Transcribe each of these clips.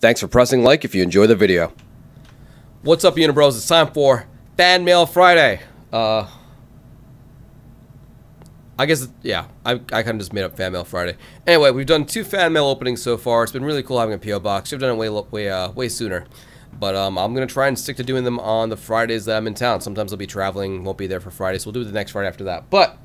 Thanks for pressing like if you enjoy the video. What's up, Unibros? It's time for Fan Mail Friday. Uh, I guess, yeah, I, I kind of just made up Fan Mail Friday. Anyway, we've done two fan mail openings so far. It's been really cool having a P.O. box. Should have done it way, way, uh, way sooner. But um, I'm going to try and stick to doing them on the Fridays that I'm in town. Sometimes I'll be traveling, won't be there for Friday, so we'll do it the next Friday after that. But,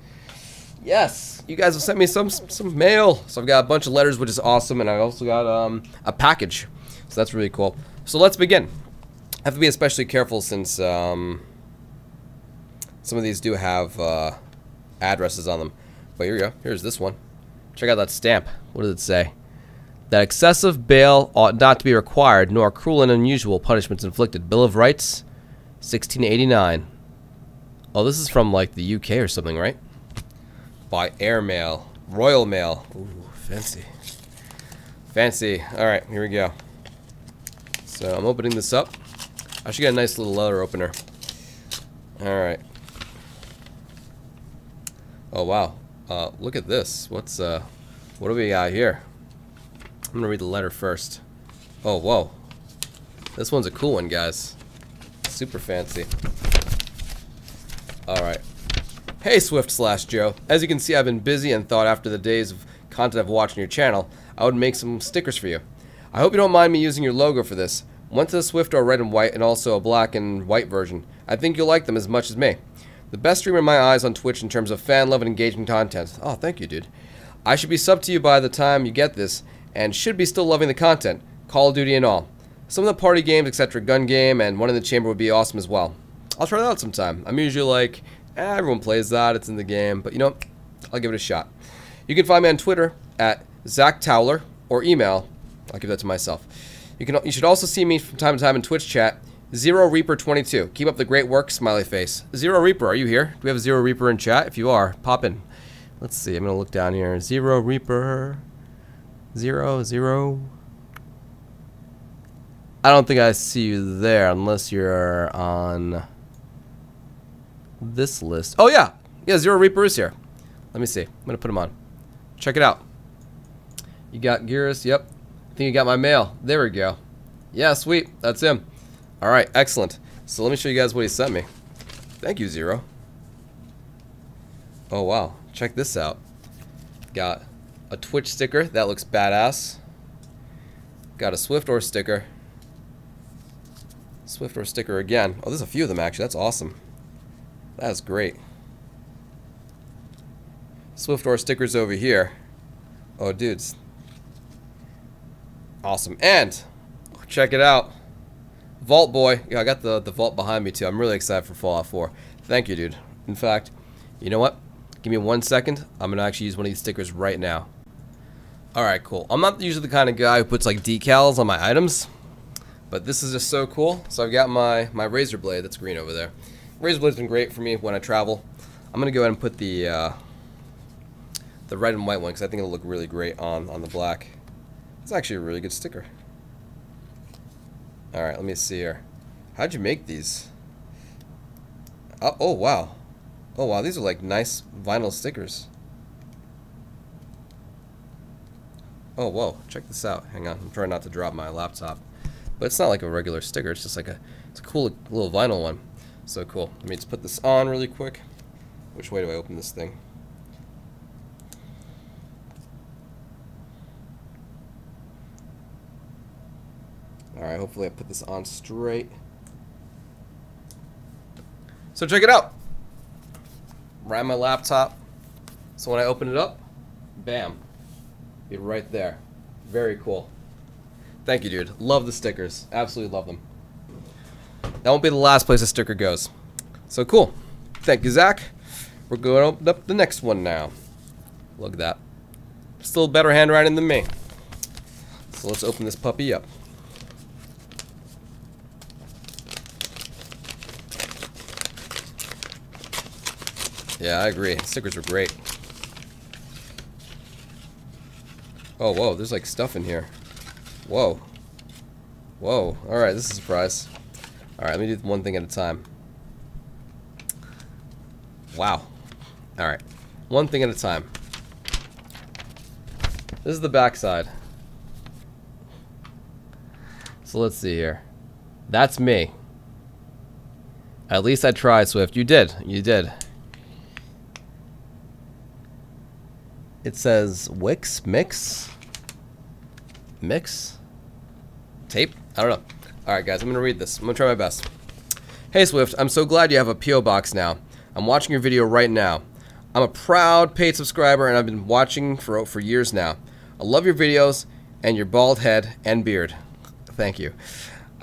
yes, you guys have sent me some some mail. So I've got a bunch of letters, which is awesome, and I also got um, a package. So that's really cool. So let's begin. I have to be especially careful since um, some of these do have uh, addresses on them. But here we go. Here's this one. Check out that stamp. What does it say? That excessive bail ought not to be required, nor cruel and unusual punishments inflicted. Bill of Rights, 1689. Oh, this is from like the UK or something, right? By airmail. Royal Mail. Ooh, fancy. Fancy. Alright, here we go. So I'm opening this up. I should get a nice little letter opener. Alright. Oh, wow. Uh, look at this. What's, uh, what do we got here? I'm gonna read the letter first. Oh, whoa. This one's a cool one, guys. Super fancy. Alright. Hey, Swift slash Joe. As you can see, I've been busy and thought after the days of content I've watched on your channel, I would make some stickers for you. I hope you don't mind me using your logo for this. Went to the Swiftor red and white and also a black and white version. I think you'll like them as much as me. The best streamer in my eyes on Twitch in terms of fan love and engaging content. Oh, thank you, dude. I should be sub to you by the time you get this, and should be still loving the content. Call of Duty and all. Some of the party games, etc. Gun game and one in the chamber would be awesome as well. I'll try that out sometime. I'm usually like, eh, everyone plays that, it's in the game, but you know, I'll give it a shot. You can find me on Twitter at Zach Towler or email. I'll give that to myself. You can. You should also see me from time to time in Twitch chat. Zero Reaper 22. Keep up the great work, smiley face. Zero Reaper, are you here? Do we have Zero Reaper in chat? If you are, pop in. Let's see. I'm gonna look down here. Zero Reaper. Zero zero. I don't think I see you there unless you're on this list. Oh yeah, yeah. Zero Reaper is here. Let me see. I'm gonna put him on. Check it out. You got Gearus. Yep. I think you got my mail. There we go. Yeah, sweet. That's him. All right, excellent. So let me show you guys what he sent me. Thank you, Zero. Oh, wow. Check this out. Got a Twitch sticker. That looks badass. Got a Swiftor sticker. Swiftor sticker again. Oh, there's a few of them, actually. That's awesome. That is great. Swiftor stickers over here. Oh, dudes. Awesome. And, check it out. Vault Boy. Yeah, I got the, the vault behind me, too. I'm really excited for Fallout 4. Thank you, dude. In fact, you know what? Give me one second. I'm going to actually use one of these stickers right now. Alright, cool. I'm not usually the kind of guy who puts, like, decals on my items. But this is just so cool. So I've got my, my Razer Blade that's green over there. Razer Blade's been great for me when I travel. I'm going to go ahead and put the, uh, the red and white one because I think it'll look really great on, on the black. It's actually a really good sticker. Alright, let me see here. How'd you make these? Oh, oh, wow. Oh, wow, these are like nice vinyl stickers. Oh, whoa, check this out. Hang on, I'm trying not to drop my laptop. But it's not like a regular sticker, it's just like a, it's a cool little vinyl one. So cool. Let me just put this on really quick. Which way do I open this thing? Alright, hopefully I put this on straight. So check it out. Right my laptop. So when I open it up, bam. Be right there. Very cool. Thank you, dude. Love the stickers. Absolutely love them. That won't be the last place a sticker goes. So cool. Thank you, Zach. We're going to open up the next one now. Look at that. Still better handwriting than me. So let's open this puppy up. Yeah, I agree. Stickers are great. Oh, whoa, there's like stuff in here. Whoa. Whoa. Alright, this is a surprise. Alright, let me do one thing at a time. Wow. Alright. One thing at a time. This is the backside. So let's see here. That's me. At least I tried, Swift. You did. You did. It says Wix Mix. Mix? Tape? I don't know. Alright, guys, I'm going to read this. I'm going to try my best. Hey, Swift, I'm so glad you have a P.O. box now. I'm watching your video right now. I'm a proud paid subscriber and I've been watching for, for years now. I love your videos and your bald head and beard. Thank you.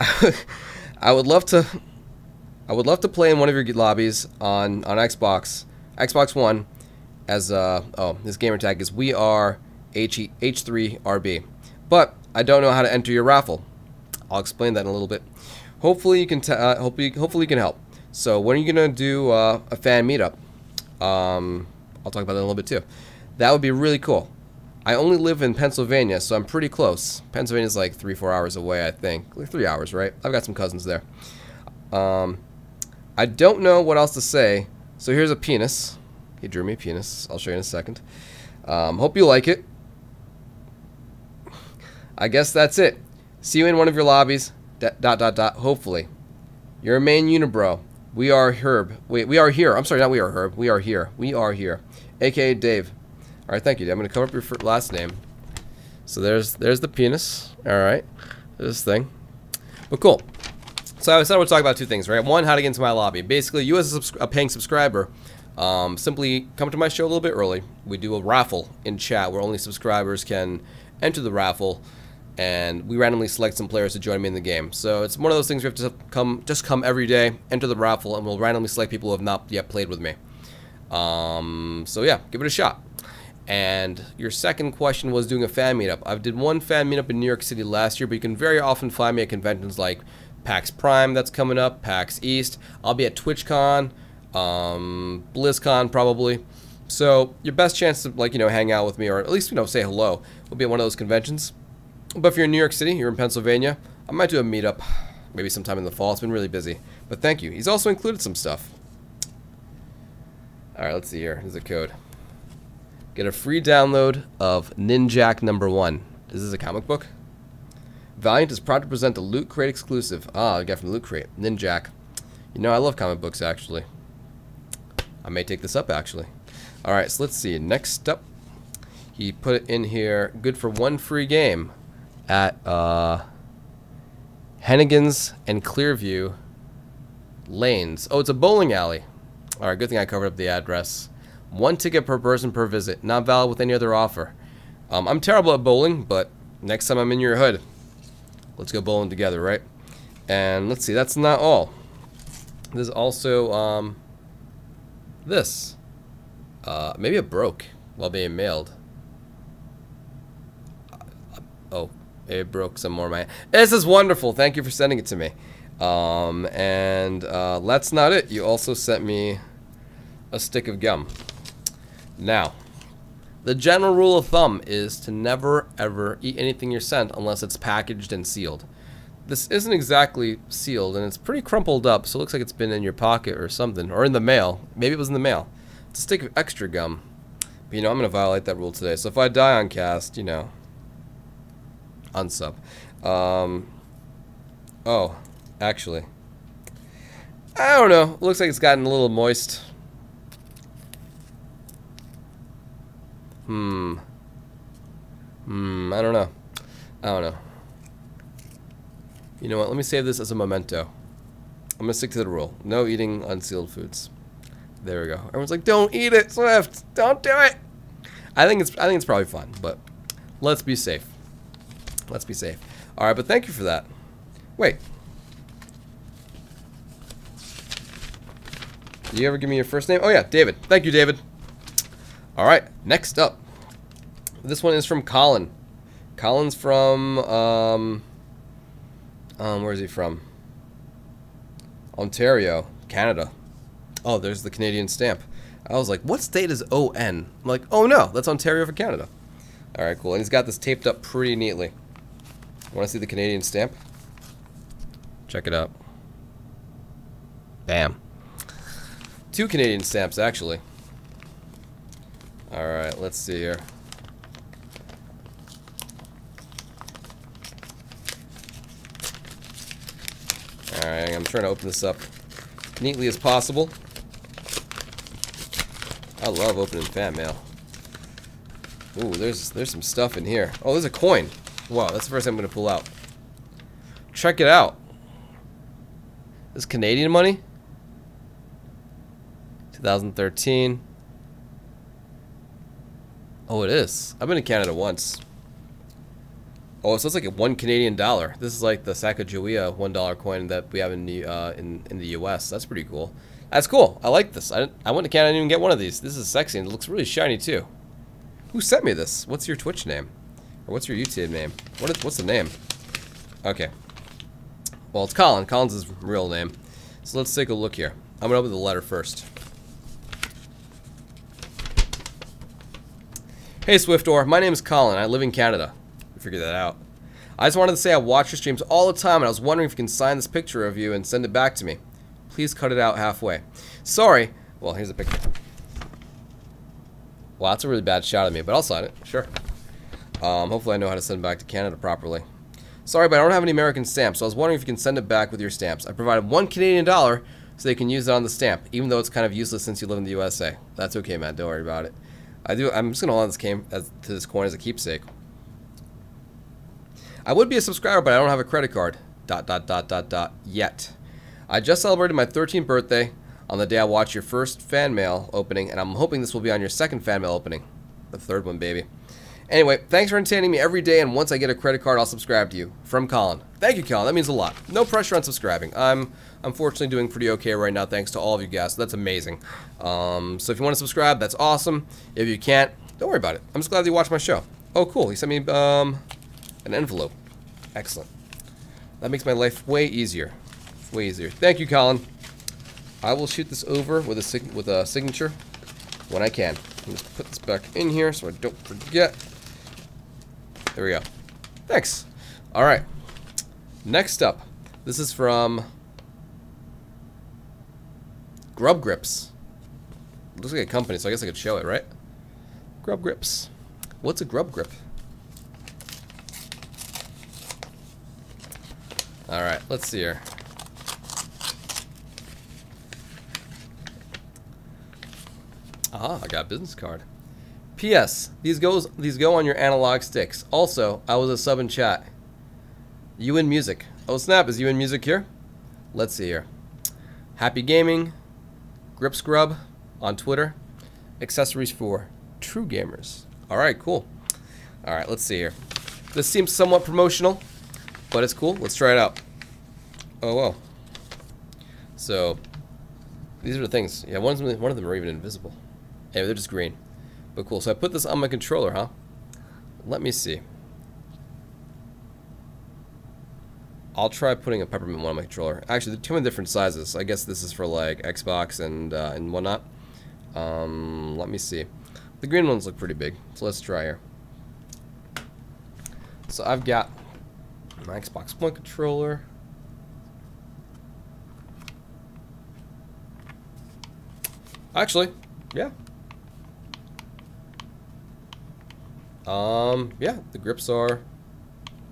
I would love to I would love to play in one of your lobbies on on Xbox, Xbox One as uh oh, this gamer tag is we are H H3RB. But I don't know how to enter your raffle. I'll explain that in a little bit. Hopefully you can uh, hopefully hopefully you can help. So when are you gonna do uh, a fan meetup? Um, I'll talk about that in a little bit too. That would be really cool. I only live in Pennsylvania, so I'm pretty close. Pennsylvania's like three, four hours away, I think. Like three hours, right? I've got some cousins there. Um, I don't know what else to say, so here's a penis. He drew me a penis. I'll show you in a second. Um, hope you like it. I guess that's it. See you in one of your lobbies. dot dot dot. Hopefully, you're a main unibro. We are Herb. Wait, we are here. I'm sorry, not we are Herb. We are here. We are here. AKA Dave. All right, thank you. I'm going to cover up your last name. So there's there's the penis. All right, this thing. But cool. So I said I would talk about two things, right? One, how to get into my lobby. Basically, you as a, subs a paying subscriber, um, simply come to my show a little bit early. We do a raffle in chat where only subscribers can enter the raffle and we randomly select some players to join me in the game. So it's one of those things we have to come, just come every day, enter the raffle, and we'll randomly select people who have not yet played with me. Um, so yeah, give it a shot. And your second question was doing a fan meetup. I did one fan meetup in New York City last year, but you can very often find me at conventions like PAX Prime that's coming up, PAX East. I'll be at TwitchCon, um, BlizzCon probably. So your best chance to like you know hang out with me or at least you know say hello will be at one of those conventions. But if you're in New York City, you're in Pennsylvania, I might do a meetup maybe sometime in the fall. It's been really busy. But thank you. He's also included some stuff. Alright, let's see here. Here's a code. Get a free download of Ninjak number one. Is this a comic book? Valiant is proud to present a Loot Crate exclusive. Ah, I got from Loot Crate. Ninjak. You know, I love comic books, actually. I may take this up, actually. Alright, so let's see. Next up, he put it in here. Good for one free game at uh, Hennigan's and Clearview Lanes. Oh, it's a bowling alley. Alright, good thing I covered up the address. One ticket per person per visit. Not valid with any other offer. Um, I'm terrible at bowling, but next time I'm in your hood, let's go bowling together, right? And let's see, that's not all. There's also um, this. Uh, maybe it broke while being mailed. Uh, oh, it broke some more. My this is wonderful. Thank you for sending it to me. Um, and uh, that's not it. You also sent me a stick of gum. Now, the general rule of thumb is to never ever eat anything you're sent unless it's packaged and sealed. This isn't exactly sealed and it's pretty crumpled up, so it looks like it's been in your pocket or something, or in the mail. Maybe it was in the mail. It's a stick of extra gum. But you know, I'm going to violate that rule today. So if I die on cast, you know, unsub. Um, oh, actually. I don't know. It looks like it's gotten a little moist. Hmm. Hmm, I don't know. I don't know. You know what? Let me save this as a memento. I'm gonna stick to the rule. No eating unsealed foods. There we go. Everyone's like, "Don't eat it, Swift. Don't do it." I think it's I think it's probably fun, but let's be safe. Let's be safe. All right, but thank you for that. Wait. Did you ever give me your first name? Oh yeah, David. Thank you, David. All right, next up. This one is from Colin. Colin's from, um, um, where is he from? Ontario, Canada. Oh, there's the Canadian stamp. I was like, what state is ON? I'm like, oh no, that's Ontario for Canada. All right, cool. And he's got this taped up pretty neatly. Want to see the Canadian stamp? Check it out. Bam. Two Canadian stamps, actually. Alright, let's see here. Alright, I'm trying to open this up neatly as possible. I love opening fan mail. Ooh, there's there's some stuff in here. Oh, there's a coin. Wow, that's the first thing I'm going to pull out. Check it out. This Canadian money? 2013. Oh, it is. I've been to Canada once. Oh, so it's like a one Canadian dollar. This is like the Sacagawea one dollar coin that we have in the uh, in in the U.S. That's pretty cool. That's cool. I like this. I I went to Canada and even get one of these. This is sexy and it looks really shiny too. Who sent me this? What's your Twitch name? Or what's your YouTube name? What is, what's the name? Okay. Well, it's Colin. Colin's his real name. So let's take a look here. I'm gonna open the letter first. Hey Swiftor, my name is Colin. I live in Canada. Figure that out. I just wanted to say I watch your streams all the time, and I was wondering if you can sign this picture of you and send it back to me. Please cut it out halfway. Sorry. Well, here's a picture. Well, that's a really bad shot of me, but I'll sign it. Sure. Um, hopefully I know how to send it back to Canada properly. Sorry, but I don't have any American stamps, so I was wondering if you can send it back with your stamps. I provided one Canadian dollar so they can use it on the stamp, even though it's kind of useless since you live in the USA. That's okay, man. Don't worry about it. I do. I'm just gonna hold on this came as, to this coin as a keepsake. I would be a subscriber, but I don't have a credit card. Dot dot dot dot dot yet. I just celebrated my 13th birthday on the day I watched your first fan mail opening, and I'm hoping this will be on your second fan mail opening. The third one, baby. Anyway, thanks for entertaining me every day, and once I get a credit card, I'll subscribe to you. From Colin. Thank you, Colin. That means a lot. No pressure on subscribing. I'm unfortunately doing pretty okay right now, thanks to all of you guys. So that's amazing. Um, so if you want to subscribe, that's awesome. If you can't, don't worry about it. I'm just glad you watched my show. Oh, cool. He sent me um, an envelope. Excellent. That makes my life way easier. Way easier. Thank you, Colin. I will shoot this over with a with a signature when I can. Me put this back in here so I don't forget. There we go. Thanks. All right. Next up, this is from Grub Grips. Looks like a company, so I guess I could show it, right? Grub Grips. What's a Grub Grip? All right, let's see here. Ah, I got business card. P.S. These goes these go on your analog sticks. Also, I was a sub in chat. You in music. Oh snap, is you in music here? Let's see here. Happy gaming. Grip Scrub on Twitter. Accessories for true gamers. Alright, cool. Alright, let's see here. This seems somewhat promotional. But it's cool. Let's try it out. Oh, well. So, these are the things. Yeah, one of them, one of them are even invisible. Anyway, they're just green. But cool. So I put this on my controller, huh? Let me see. I'll try putting a peppermint one on my controller. Actually, they're two different sizes. I guess this is for like Xbox and uh, and whatnot. Um, let me see. The green ones look pretty big, so let's try here. So I've got my Xbox One controller. Actually, yeah. Um, yeah, the grips are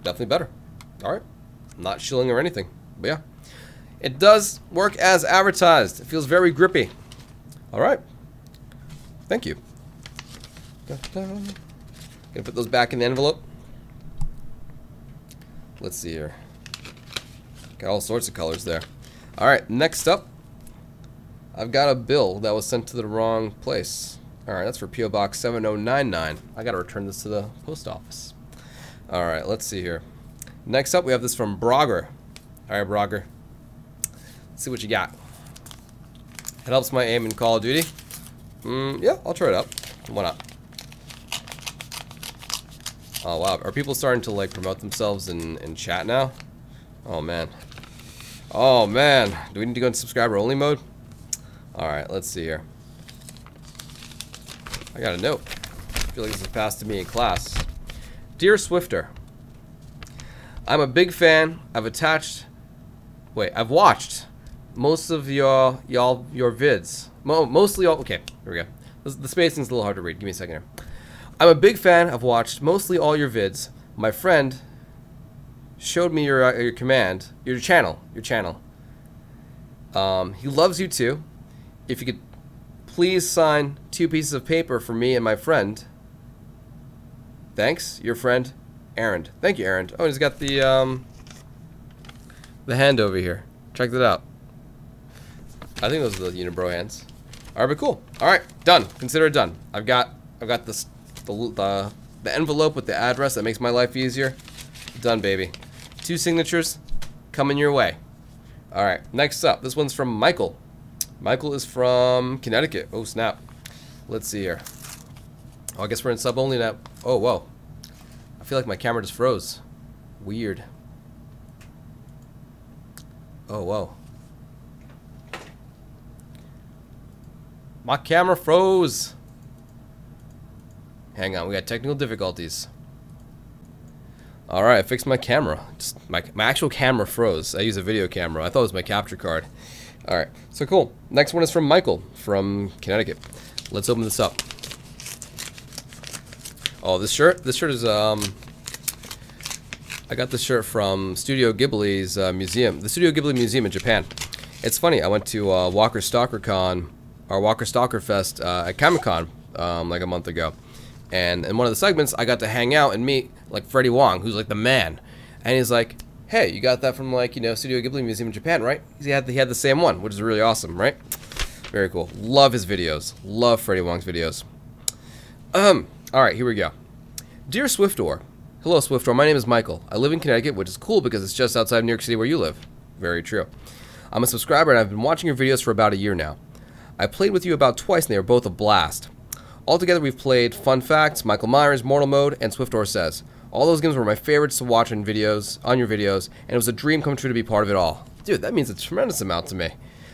definitely better. Alright. Not shilling or anything. But yeah. It does work as advertised. It feels very grippy. Alright. Thank you. Gonna put those back in the envelope. Let's see here. Got all sorts of colors there. Alright, next up, I've got a bill that was sent to the wrong place. Alright, that's for P.O. Box 7099. I gotta return this to the post office. Alright, let's see here. Next up, we have this from Brogger. Alright, Brogger. Let's see what you got. It helps my aim in Call of Duty. Mm, yeah, I'll try it out. Why not? Oh wow, are people starting to like promote themselves in, in chat now? Oh man. Oh man, do we need to go into subscriber only mode? Alright, let's see here. I got a note. I feel like this is passed to me in class. Dear Swiftor, I'm a big fan. I've attached, wait, I've watched most of your y'all your vids. Mo mostly all. Okay, here we go. The spacing's a little hard to read. Give me a second here. I'm a big fan. I've watched mostly all your vids. My friend showed me your uh, your command, your channel, your channel. Um, he loves you too. If you could please sign two pieces of paper for me and my friend. Thanks, your friend, Aaron. Thank you, Aaron. Oh, and he's got the um, the hand over here. Check that out. I think those are the Unibrow hands. All right, but cool. All right, done. Consider it done. I've got I've got this the the the envelope with the address that makes my life easier. Done, baby. Two signatures coming your way. All right, next up, this one's from Michael. Michael is from Connecticut. Oh, snap. Let's see here. Oh, I guess we're in sub only now. Oh, whoa. I feel like my camera just froze. Weird. Oh, whoa. My camera froze. Hang on, we got technical difficulties. Alright, I fixed my camera. Just my, my actual camera froze. I use a video camera. I thought it was my capture card. Alright, so cool. Next one is from Michael from Connecticut. Let's open this up. Oh, this shirt? This shirt is, um... I got this shirt from Studio Ghibli's uh, museum. The Studio Ghibli Museum in Japan. It's funny, I went to uh, Walker Stalker Con, or Walker Stalker Fest uh, at Comic Con um, like a month ago. And in one of the segments, I got to hang out and meet like Freddie Wong, who's like the man. And he's like, "Hey, you got that from like you know Studio Ghibli Museum in Japan, right?" He had the, he had the same one, which is really awesome, right? Very cool. Love his videos. Love Freddie Wong's videos. Um. All right, here we go. Dear Swiftor, hello Swiftor. My name is Michael. I live in Connecticut, which is cool because it's just outside of New York City where you live. Very true. I'm a subscriber and I've been watching your videos for about a year now. I played with you about twice and they were both a blast. Altogether, we've played Fun Facts, Michael Myers, Mortal Mode, and Swiftor Says. All those games were my favorites to watch in videos, on your videos, and it was a dream come true to be part of it all. Dude, that means a tremendous amount to me.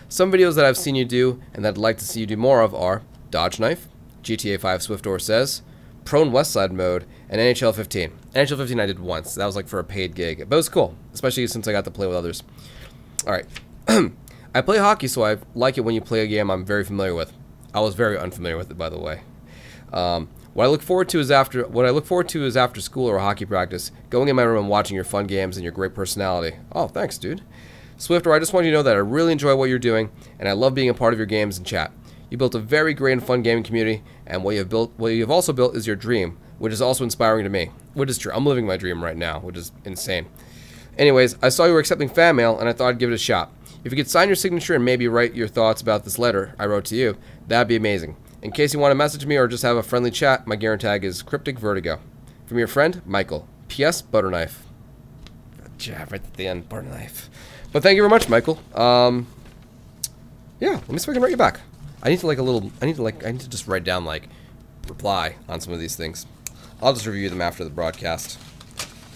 Some videos that I've seen you do and that I'd like to see you do more of are Dodge Knife, GTA 5 Swiftor Says, Prone Westside Mode, and NHL 15. NHL 15 I did once. That was like for a paid gig. But it was cool, especially since I got to play with others. Alright. I play hockey, so I like it when you play a game I'm very familiar with. I was very unfamiliar with it, by the way. Um, what I look forward to is after what I look forward to is after school or hockey practice, going in my room and watching your fun games and your great personality. Oh, thanks, dude. Swiftor, I just want you to know that I really enjoy what you're doing, and I love being a part of your games and chat. You built a very great and fun gaming community, and what you have built, what you have also built, is your dream, which is also inspiring to me. Which is true. I'm living my dream right now, which is insane. Anyways, I saw you were accepting fan mail, and I thought I'd give it a shot. If you could sign your signature and maybe write your thoughts about this letter I wrote to you, that'd be amazing. In case you want to message me or just have a friendly chat, my guarantee tag is Cryptic Vertigo. From your friend, Michael. P.S. Butterknife. Jab right at the end, Butterknife. But thank you very much, Michael. Um, yeah, let me see if I can write you back. I need to like a little. I need to like. I need to just write down like reply on some of these things. I'll just review them after the broadcast.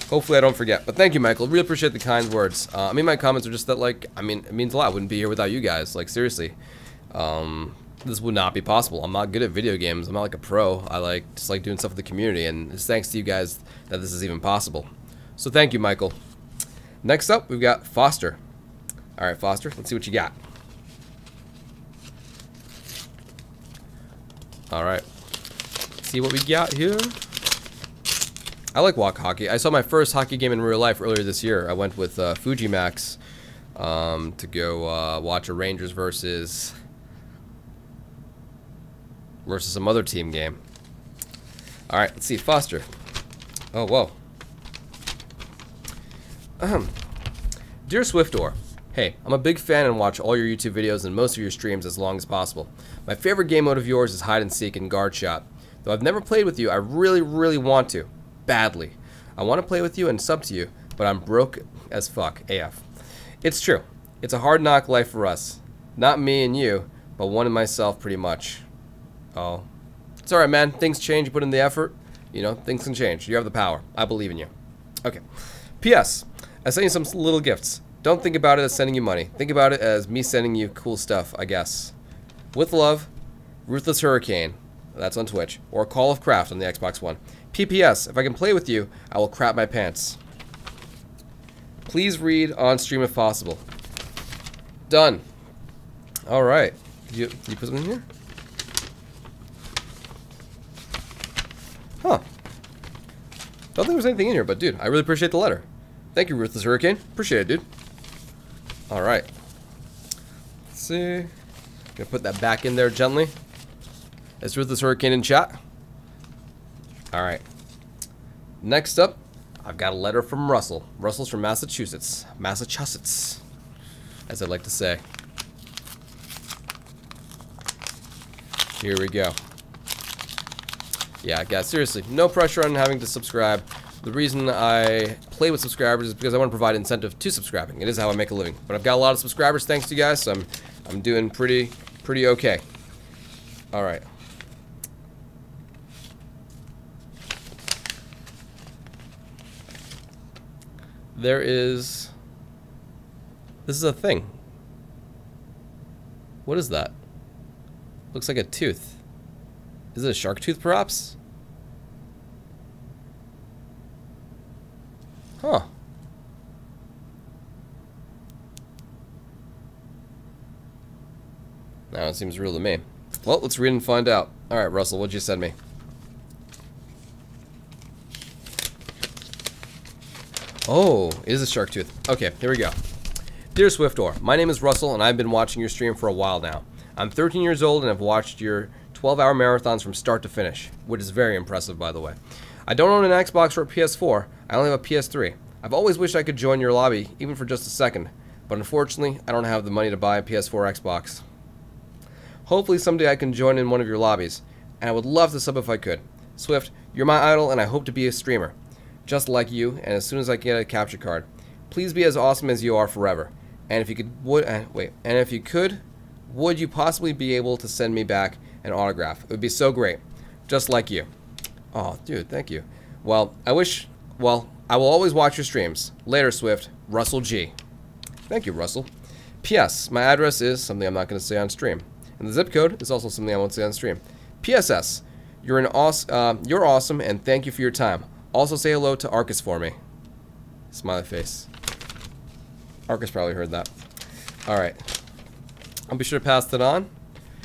Hopefully I don't forget. But thank you, Michael. Really appreciate the kind words. Uh, I mean, my comments are just that like. I mean, it means a lot. I wouldn't be here without you guys. Like seriously. Um, this would not be possible. I'm not good at video games. I'm not like a pro. I like just like doing stuff with the community, and it's thanks to you guys that this is even possible. So thank you, Michael. Next up, we've got Foster. All right, Foster, let's see what you got. All right, let's see what we got here. I like walk hockey. I saw my first hockey game in real life earlier this year. I went with uh, Fujimax um, to go uh, watch a Rangers versus versus some other team game. All right, let's see. Foster. Oh, whoa. Ahem. Dear Swiftor, hey, I'm a big fan and watch all your YouTube videos and most of your streams as long as possible. My favorite game mode of yours is hide and seek and guard shot. Though I've never played with you, I really, really want to. Badly. I want to play with you and sub to you, but I'm broke as fuck. AF. It's true. It's a hard knock life for us. Not me and you, but one and myself pretty much. It's alright, man. Things change. You put in the effort. You know, things can change. You have the power. I believe in you. Okay. P.S. I sent you some little gifts. Don't think about it as sending you money. Think about it as me sending you cool stuff, I guess. With love, Ruthless Hurricane. That's on Twitch. Or Call of Craft on the Xbox One. PPS. If I can play with you, I will crap my pants. Please read on stream if possible. Done. Alright. You, you put something in here? Huh. Don't think there's anything in here, but dude, I really appreciate the letter. Thank you, Ruthless Hurricane. Appreciate it, dude. Alright. Let's see. Gonna put that back in there gently. It's Ruthless Hurricane in chat. Alright. Next up, I've got a letter from Russell. Russell's from Massachusetts. Massachusetts, as I'd like to say. Here we go. Yeah, guys, seriously, no pressure on having to subscribe. The reason I play with subscribers is because I want to provide incentive to subscribing. It is how I make a living. But I've got a lot of subscribers thanks to you guys, so I'm, I'm doing pretty, pretty okay. All right. There is... This is a thing. What is that? Looks like a tooth. Is it a shark tooth, perhaps? Huh. Now it seems real to me. Well, let's read and find out. Alright, Russell, what'd you send me? Oh, it is a shark tooth. Okay, here we go. Dear Swiftor, my name is Russell and I've been watching your stream for a while now. I'm 13 years old and have watched your 12 hour marathons from start to finish, which is very impressive by the way. I don't own an Xbox or a PS4, I only have a PS3. I've always wished I could join your lobby, even for just a second, but unfortunately, I don't have the money to buy a PS4 Xbox. Hopefully someday I can join in one of your lobbies, and I would love to sub if I could. Swift, you're my idol and I hope to be a streamer. Just like you, and as soon as I get a capture card. Please be as awesome as you are forever. And if you could, would, uh, wait, and if you could, would you possibly be able to send me back an autograph? It would be so great. Just like you. Oh, dude, thank you. Well, I wish, well, I will always watch your streams. Later, Swift. Russell G. Thank you, Russell. P.S. My address is something I'm not going to say on stream. And the zip code is also something I won't say on stream. P.S.S. You're an awesome, uh, you're awesome, and thank you for your time. Also say hello to Arcus for me. Smiley face. Arcus probably heard that. Alright. I'll be sure to pass that on.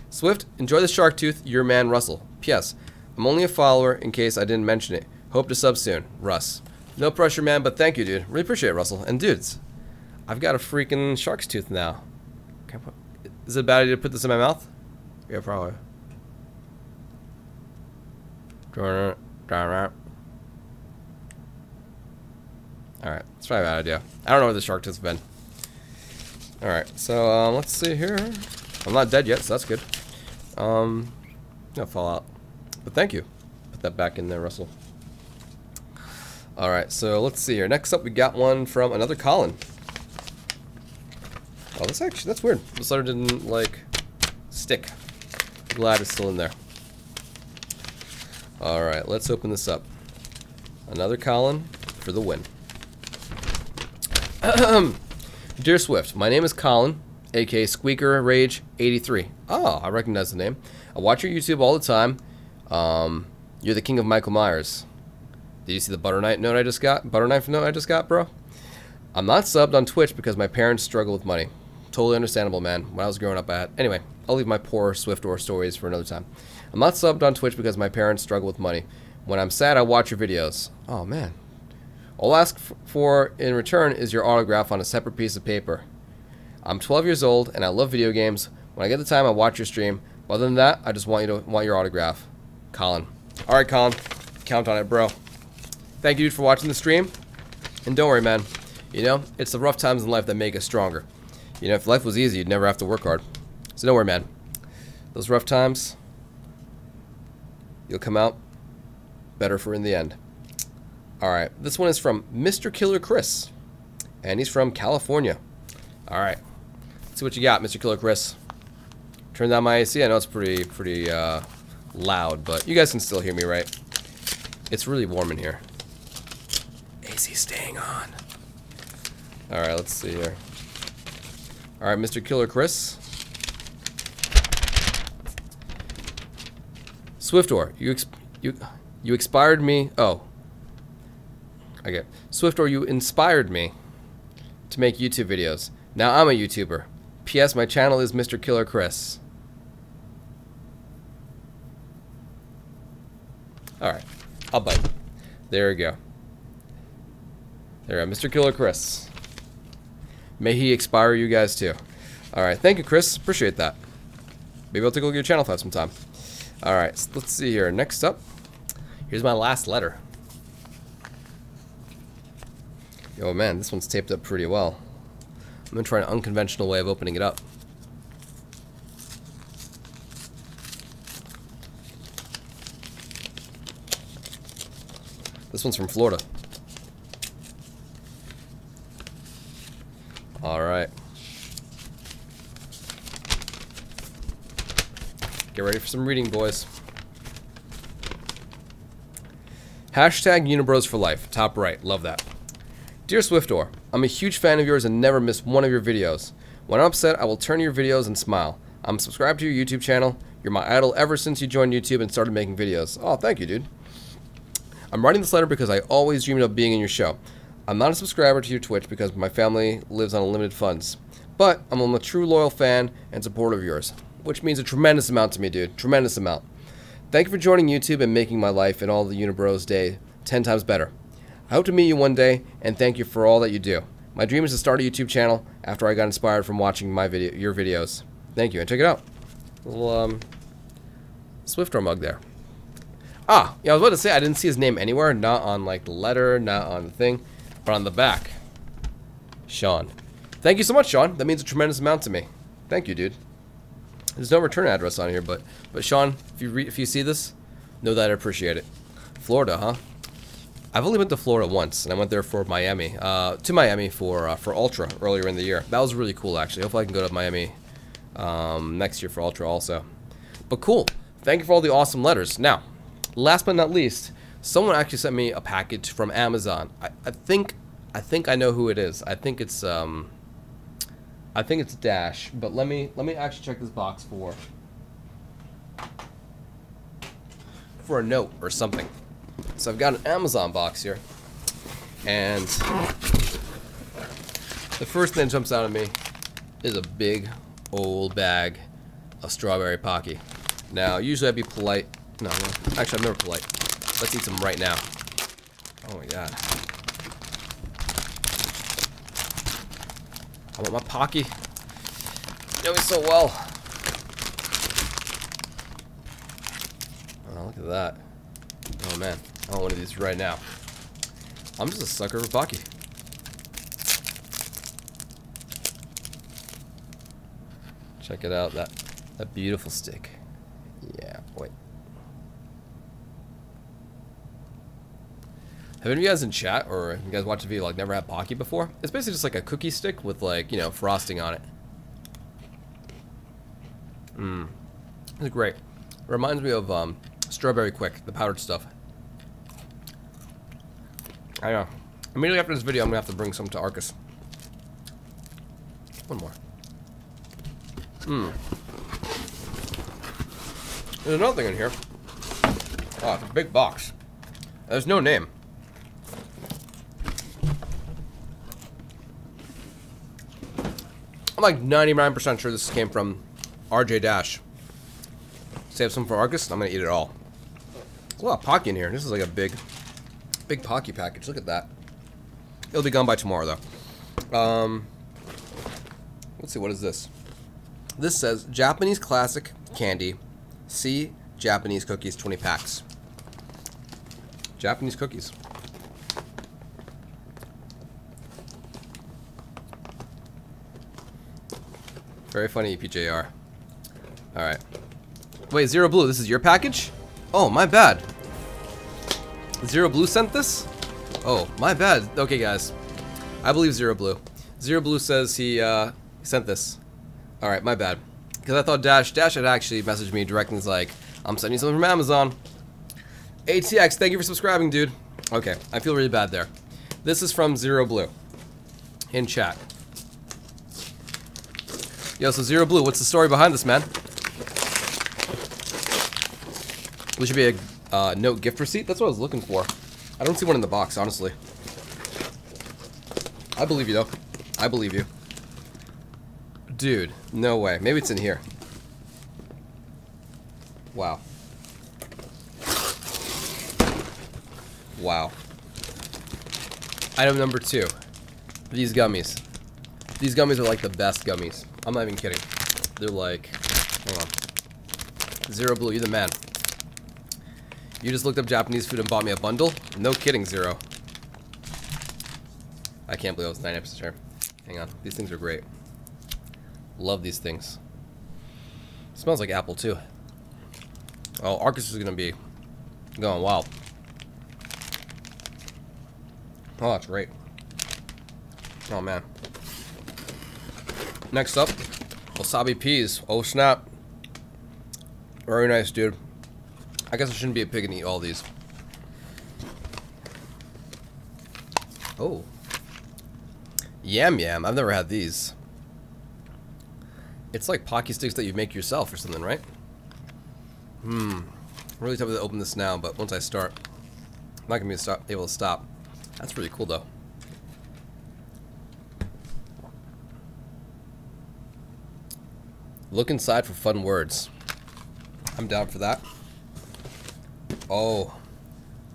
Swift, enjoy the shark tooth. Your man, Russell. P.S. I'm only a follower in case I didn't mention it. Hope to sub soon. Russ. No pressure, man, but thank you, dude. Really appreciate it, Russell. And dudes, I've got a freaking shark's tooth now. Put, is it a bad idea to put this in my mouth? Yeah, probably. Alright, it's probably a bad idea. I don't know where the shark tooth's been. Alright, so um, let's see here. I'm not dead yet, so that's good. Um, no fallout. But thank you. Put that back in there, Russell. Alright, so let's see here. Next up, we got one from another Colin. Oh, that's actually, that's weird. This letter didn't, like, stick. Glad it's still in there. Alright, let's open this up. Another Colin for the win. Dear Swift, my name is Colin, aka Squeaker Rage 83. Oh, I recognize the name. I watch your YouTube all the time. Um, you're the king of Michael Myers. Did you see the butter knife note I just got? Butter knife note I just got, bro? I'm not subbed on Twitch because my parents struggle with money. Totally understandable, man. When I was growing up, I had... Anyway, I'll leave my poor Swiftor stories for another time. I'm not subbed on Twitch because my parents struggle with money. When I'm sad, I watch your videos. Oh, man. All I'll ask for in return is your autograph on a separate piece of paper. I'm 12 years old, and I love video games. When I get the time, I watch your stream. But other than that, I just want you to want your autograph. Colin. Alright, Colin. Count on it, bro. Thank you for watching the stream. And don't worry, man. You know, it's the rough times in life that make us stronger. You know, if life was easy, you'd never have to work hard. So don't worry, man. Those rough times, you'll come out better for in the end. Alright, this one is from Mr. Killer Chris. And he's from California. Alright. Let's see what you got, Mr. Killer Chris. Turn down my AC. I know it's pretty, pretty, uh, loud, but you guys can still hear me, right? It's really warm in here. AC staying on. Alright, let's see here. Alright, Mr. Killer Chris. Swiftor, you you you expired me. Oh. Okay. Swiftor, you inspired me to make YouTube videos. Now I'm a YouTuber. P.S. My channel is Mr. Killer Chris. Alright. I'll bite. There we go. There, Mr. Killer Chris. May he expire you guys too. Alright, thank you, Chris. Appreciate that. Maybe I'll take a look at your channel if I have some time. Alright, so let's see here. Next up, here's my last letter. Oh man, this one's taped up pretty well. I'm to try an unconventional way of opening it up. This one's from Florida. Alright. Get ready for some reading, boys. Hashtag Unibros for life. Top right. Love that. Dear Swiftor, I'm a huge fan of yours and never miss one of your videos. When I'm upset, I will turn your videos and smile. I'm subscribed to your YouTube channel. You're my idol ever since you joined YouTube and started making videos. Oh, thank you, dude. I'm writing this letter because I always dreamed of being in your show. I'm not a subscriber to your Twitch because my family lives on limited funds. But I'm a true loyal fan and supporter of yours, which means a tremendous amount to me, dude. Tremendous amount. Thank you for joining YouTube and making my life and all the Unibros day 10 times better. I hope to meet you one day and thank you for all that you do. My dream is to start a YouTube channel after I got inspired from watching my video, your videos. Thank you, and check it out. A little um, Swiftor mug there. Ah, yeah, I was about to say I didn't see his name anywhere, not on like the letter, not on the thing, but on the back. Sean. Thank you so much, Sean. That means a tremendous amount to me. Thank you, dude. There's no return address on here, but but Sean, if you if you see this, know that I appreciate it. Florida, huh? I've only been to Florida once, and I went there for Miami, uh, to Miami for uh, for Ultra earlier in the year. That was really cool, actually. Hopefully, I can go to Miami um, next year for Ultra also. But cool. Thank you for all the awesome letters. Now, last but not least, someone actually sent me a package from Amazon. I, I think I think I know who it is. I think it's um I think it's Dash, but let me let me actually check this box for for a note or something. So I've got an Amazon box here. And the first thing that jumps out at me is a big old bag of strawberry Pocky. Now, usually I'd be polite no, no. Actually, I'm never polite. Let's eat some right now. Oh my god. I want my Pocky. You know me so well. Oh, look at that. Oh man. I want one of these right now. I'm just a sucker for Pocky. Check it out, that that beautiful stick. Yeah, wait. Have any of you guys in chat or you guys watch the video like never had Pocky before? It's basically just like a cookie stick with like, you know, frosting on it. Mmm. It's great. Reminds me of um, Strawberry Quik, the powdered stuff. I know. Immediately after this video, I'm gonna have to bring some to Arcus. One more. Hmm. There's another thing in here. Oh, it's a big box. There's no name. I'm like 99% sure this came from RJ Dash. Save some for Arcus. I'm gonna eat it all. There's a lot of Pocky in here. This is like a big, big Pocky package. Look at that. It'll be gone by tomorrow, though. Um, let's see. What is this? This says Japanese classic candy. See Japanese cookies 20 packs. Japanese cookies. Very funny, EPJR. Alright. Wait, Zero Blue, this is your package? Oh, my bad. Zero Blue sent this? Oh, my bad. Okay, guys. I believe Zero Blue. Zero Blue says he, uh, sent this. Alright, my bad. Because I thought Dash, Dash had actually messaged me directly and like, I'm sending you something from Amazon. ATX, thank you for subscribing, dude. Okay, I feel really bad there. This is from Zero Blue. In chat. Yo, so Zero Blue, what's the story behind this, man? This should be a uh, note gift receipt. That's what I was looking for. I don't see one in the box, honestly. I believe you, though. I believe you. Dude, no way. Maybe it's in here. Wow. Wow. Item number two. These gummies. These gummies are like the best gummies. I'm not even kidding. They're like, hold on. Zero Blue, you're the man. You just looked up Japanese food and bought me a bundle? No kidding, Zero. I can't believe I was 90% sure. Hang on. These things are great. Love these things. Smells like apple, too. Oh, Arcus is going to be going wild. Oh, that's great. Oh, man. Next up, wasabi peas. Oh, snap. Very nice, dude. I guess I shouldn't be a pig and eat all these. Oh. Yan Yan. I've never had these. It's like Pocky sticks that you make yourself or something, right? Hmm. Really tempted to open this now, but once I start, I'm not going to be able to stop. That's really cool, though. Look inside for fun words. I'm down for that. Oh.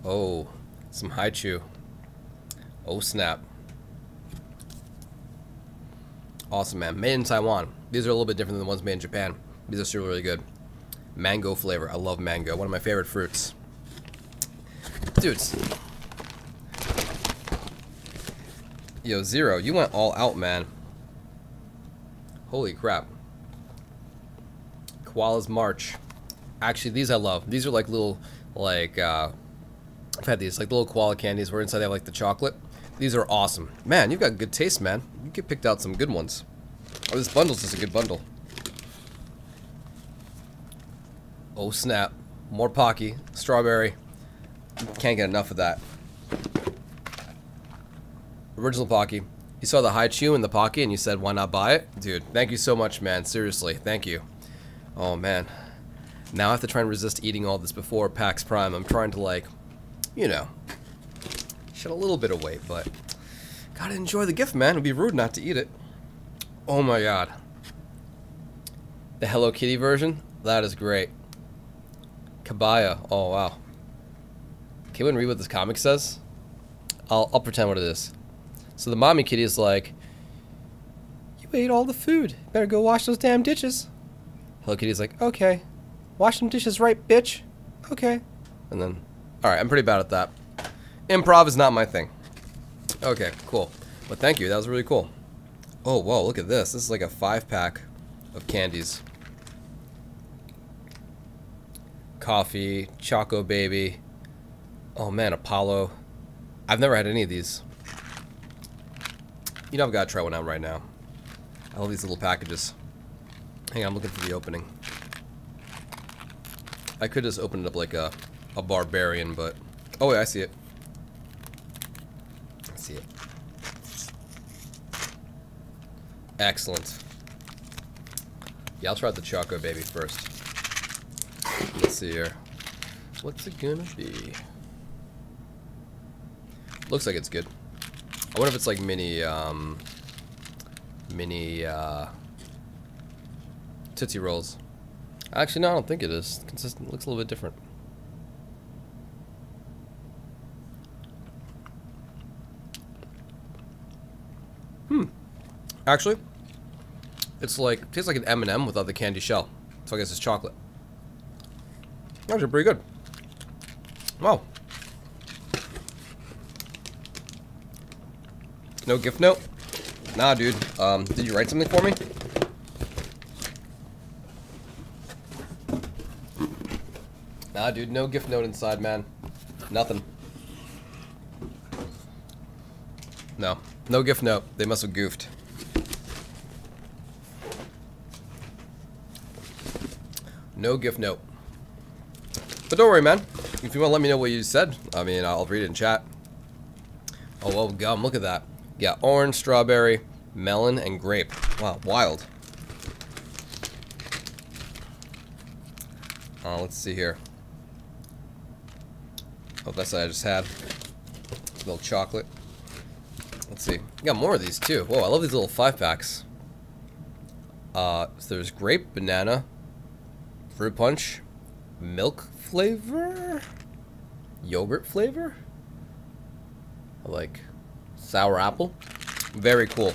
Oh. Some Hi-Chew. Oh, snap. Awesome, man. Made in Taiwan. These are a little bit different than the ones made in Japan. These are still really good. Mango flavor. I love mango. One of my favorite fruits. Dudes. Yo, Zero, you went all out, man. Holy crap. Koala's March. Actually, these I love. These are like little, like, uh, I've had these, like little koala candies where inside they have like the chocolate. These are awesome. Man, you've got good taste, man. You get picked out some good ones. Oh, this bundle's just a good bundle. Oh, snap. More Pocky. Strawberry. Can't get enough of that. Original Pocky. You saw the Hi-Chew in the Pocky and you said, why not buy it? Dude, thank you so much, man. Seriously, thank you. Oh, man. Now I have to try and resist eating all this before PAX Prime. I'm trying to, like, you know, shed a little bit of weight, but gotta enjoy the gift, man. It'd be rude not to eat it. Oh my god. The Hello Kitty version? That is great. Kabaya. Oh, wow. Can we read what this comic says? I'll, I'll pretend what it is. So the mommy kitty is like, You ate all the food. Better go wash those damn dishes. Hello Kitty's like, Okay. Wash them dishes right, bitch. Okay. And then, alright, I'm pretty bad at that. Improv is not my thing. Okay, cool. But thank you, that was really cool. Oh, whoa, look at this. This is like a five pack of candies. Coffee, Choco Baby. Oh man, Apollo. I've never had any of these. You know I've got to try one out right now. I love these little packages. Hang on, I'm looking for the opening. I could just open it up like a, a barbarian, but... Oh, wait, I see it. I see it. Excellent. Yeah, I'll try the Choco Baby first. Let's see here. What's it gonna be? Looks like it's good. I wonder if it's like mini, um, mini, uh, Tootsie Rolls. Actually, no, I don't think it is. Consistent. Looks a little bit different. Hmm. Actually, it's like tastes like an M&M without the candy shell. So I guess it's chocolate. Actually, pretty good. Wow. No gift note? Nah, dude. Um, did you write something for me? Nah, dude, no gift note inside, man. Nothing. No. No gift note. They must have goofed. No gift note. But don't worry, man. If you want to let me know what you said, I mean, I'll read it in chat. Oh, well, gum. Look at that. Yeah, orange, strawberry, melon, and grape. Wow, wild. Uh, let's see here. Oh, that's what I just had. A little chocolate. Let's see. We got more of these too. Whoa, I love these little five packs. Uh, so there's grape, banana, fruit punch, milk flavor, yogurt flavor, like sour apple. Very cool.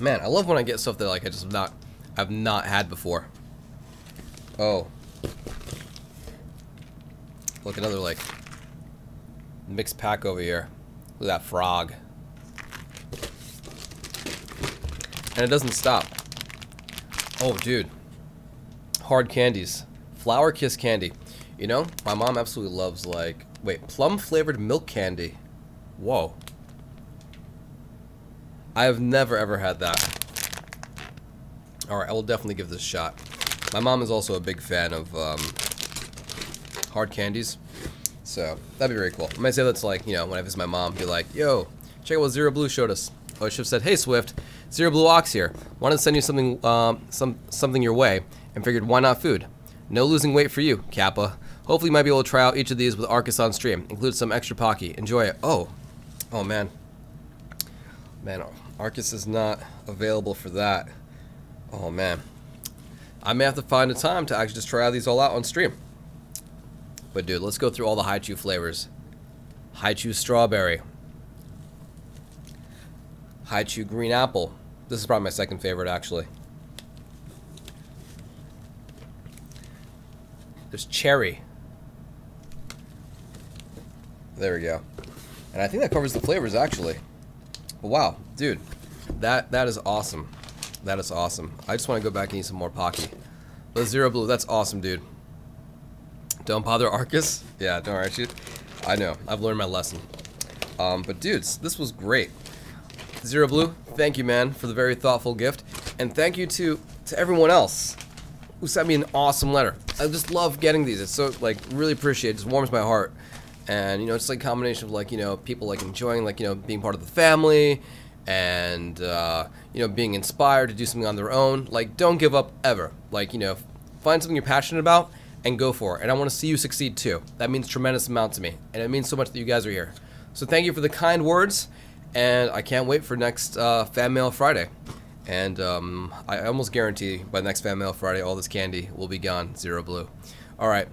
Man, I love when I get stuff that like I just not I've not had before. Oh. Look, another like mixed pack over here. Look at that frog. And it doesn't stop. Oh, dude. Hard candies. Flower kiss candy. You know, my mom absolutely loves like, wait, plum flavored milk candy. Whoa. I have never ever had that. Alright, I will definitely give this a shot. My mom is also a big fan of um, hard candies. So, that'd be very cool. I might say that's like, you know, when I visit my mom, be like, yo, check out what Zero Blue showed us. Oh, I should have said, hey Swift, Zero Blue Ox here. Wanted to send you something, um, some something your way, and figured why not food? No losing weight for you, Kappa. Hopefully you might be able to try out each of these with Arcus on stream. Include some extra Pocky. Enjoy it. Oh. Oh, man. Man, Arcus is not available for that. Oh, man. I may have to find a time to actually just try these all out on stream. But, dude, let's go through all the Hi-Chew flavors. Hi-Chew Strawberry. Hi-Chew Green Apple. This is probably my second favorite, actually. There's cherry. There we go. And I think that covers the flavors, actually. Wow, dude. That That is awesome. That is awesome. I just want to go back and eat some more Pocky. The Zero Blue, that's awesome, dude. Don't bother Arcus. Yeah, don't worry. I know. I've learned my lesson. Um, but dudes, this was great. Zero Blue, thank you, man, for the very thoughtful gift. And thank you to, to everyone else who sent me an awesome letter. I just love getting these. It's so, like, really appreciate it. Just warms my heart. And, you know, it's like combination of, like, you know, people, like, enjoying, like, you know, being part of the family and, uh, you know, being inspired to do something on their own. Like, don't give up ever. Like, you know, find something you're passionate about and go for it. And I want to see you succeed, too. That means tremendous amount to me. And it means so much that you guys are here. So thank you for the kind words. And I can't wait for next uh, Fan Mail Friday. And um, I almost guarantee by next Fan Mail Friday, all this candy will be gone. Zero blue. All right.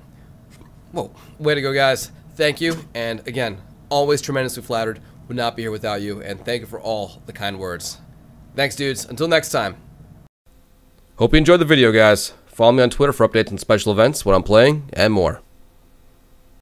Whoa. Way to go, guys. Thank you. And again, always tremendously flattered. Would not be here without you. And thank you for all the kind words. Thanks, dudes. Until next time. Hope you enjoyed the video, guys. Follow me on Twitter for updates on special events, what I'm playing, and more.